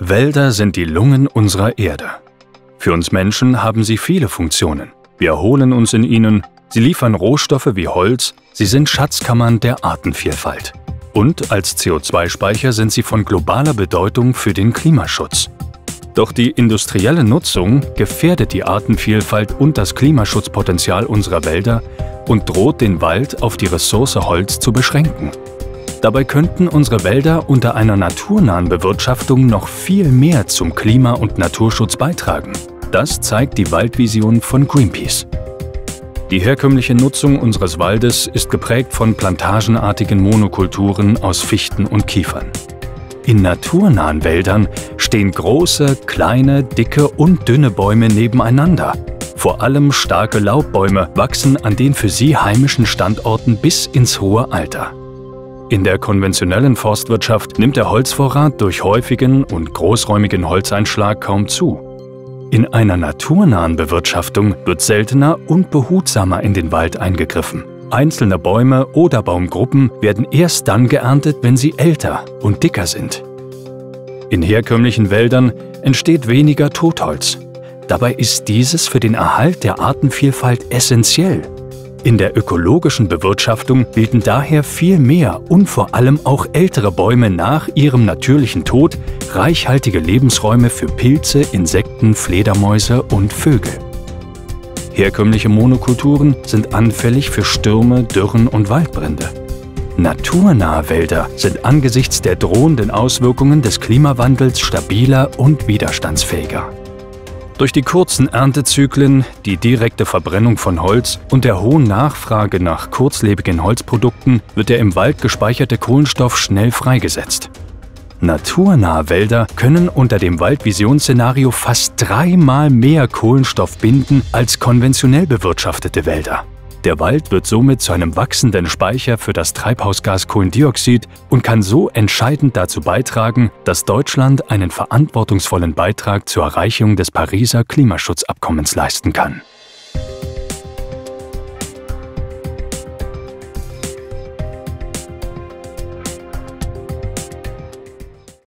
Wälder sind die Lungen unserer Erde. Für uns Menschen haben sie viele Funktionen. Wir erholen uns in ihnen, sie liefern Rohstoffe wie Holz, sie sind Schatzkammern der Artenvielfalt. Und als CO2-Speicher sind sie von globaler Bedeutung für den Klimaschutz. Doch die industrielle Nutzung gefährdet die Artenvielfalt und das Klimaschutzpotenzial unserer Wälder und droht den Wald auf die Ressource Holz zu beschränken. Dabei könnten unsere Wälder unter einer naturnahen Bewirtschaftung noch viel mehr zum Klima- und Naturschutz beitragen. Das zeigt die Waldvision von Greenpeace. Die herkömmliche Nutzung unseres Waldes ist geprägt von plantagenartigen Monokulturen aus Fichten und Kiefern. In naturnahen Wäldern stehen große, kleine, dicke und dünne Bäume nebeneinander. Vor allem starke Laubbäume wachsen an den für sie heimischen Standorten bis ins hohe Alter. In der konventionellen Forstwirtschaft nimmt der Holzvorrat durch häufigen und großräumigen Holzeinschlag kaum zu. In einer naturnahen Bewirtschaftung wird seltener und behutsamer in den Wald eingegriffen. Einzelne Bäume oder Baumgruppen werden erst dann geerntet, wenn sie älter und dicker sind. In herkömmlichen Wäldern entsteht weniger Totholz. Dabei ist dieses für den Erhalt der Artenvielfalt essentiell in der ökologischen Bewirtschaftung bilden daher viel mehr und vor allem auch ältere Bäume nach ihrem natürlichen Tod reichhaltige Lebensräume für Pilze, Insekten, Fledermäuse und Vögel. Herkömmliche Monokulturen sind anfällig für Stürme, Dürren und Waldbrände. Naturnahe Wälder sind angesichts der drohenden Auswirkungen des Klimawandels stabiler und widerstandsfähiger. Durch die kurzen Erntezyklen, die direkte Verbrennung von Holz und der hohen Nachfrage nach kurzlebigen Holzprodukten wird der im Wald gespeicherte Kohlenstoff schnell freigesetzt. Naturnahe Wälder können unter dem Waldvisionsszenario fast dreimal mehr Kohlenstoff binden als konventionell bewirtschaftete Wälder. Der Wald wird somit zu einem wachsenden Speicher für das Treibhausgas Kohlendioxid und kann so entscheidend dazu beitragen, dass Deutschland einen verantwortungsvollen Beitrag zur Erreichung des Pariser Klimaschutzabkommens leisten kann.